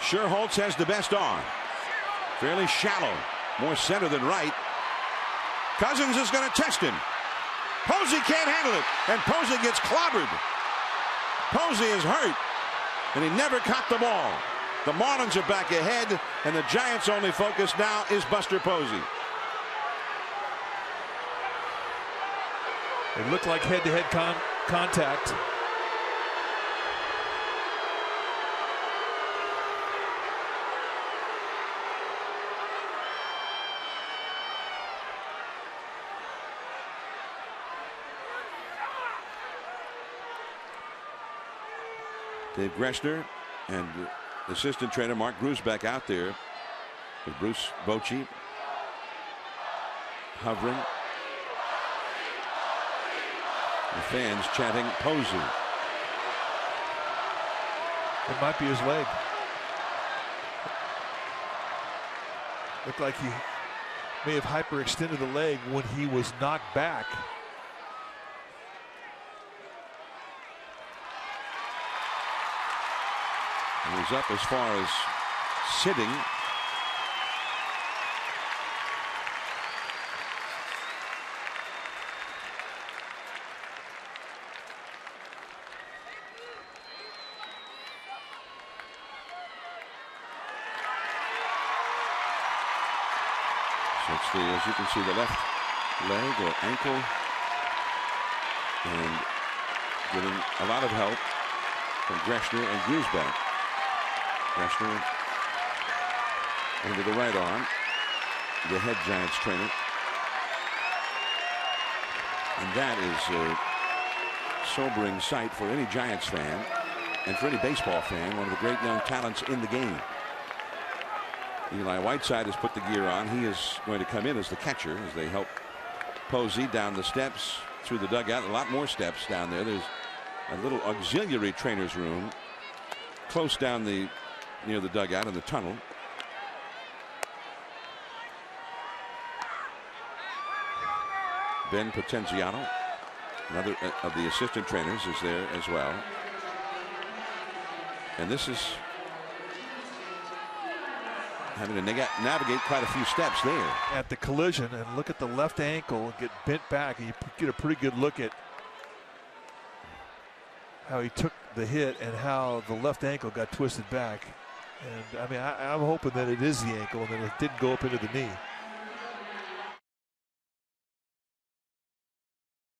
Schierholtz has the best arm. Fairly shallow. More center than right. Cousins is going to test him. Posey can't handle it. And Posey gets clobbered. Posey is hurt. And he never caught the ball. The Marlins are back ahead. And the Giants' only focus now is Buster Posey. It looked like head-to-head -head con contact. Dave Groeschner and assistant trainer Mark back out there with Bruce Bochy hovering. The fans chanting Posey. It might be his leg. Looked like he may have hyperextended the leg when he was knocked back. He's up as far as sitting. So it's the, as you can see, the left leg or ankle and getting a lot of help from Groeschner and Gruesbeck. Groeschner into the right arm. The head Giants trainer. And that is a sobering sight for any Giants fan and for any baseball fan. One of the great young talents in the game. Eli Whiteside has put the gear on. He is going to come in as the catcher as they help Posey down the steps through the dugout. A lot more steps down there. There's a little auxiliary trainer's room close down the near the dugout in the tunnel. Ben Potenziano, another uh, of the assistant trainers, is there as well. And this is having to navigate quite a few steps there. At the collision, and look at the left ankle get bent back, and you get a pretty good look at how he took the hit and how the left ankle got twisted back. And I mean, I, am hoping that it is the ankle and that it didn't go up into the knee.